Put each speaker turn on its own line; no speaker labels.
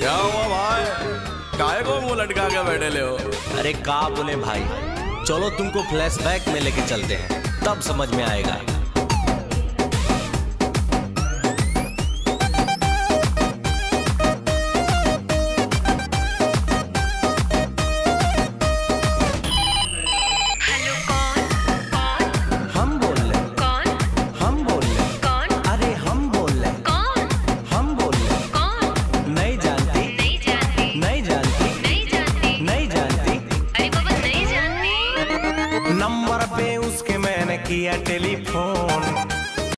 क्या हुआ भाई? काय को मुँह लटका के बैठे ले हो?
अरे का बोले भाई? चलो तुमको फ्लैशबैक में लेके चलते हैं। तब समझ में आएगा। नंबर पे उसके मैंने किया टेलीफोन।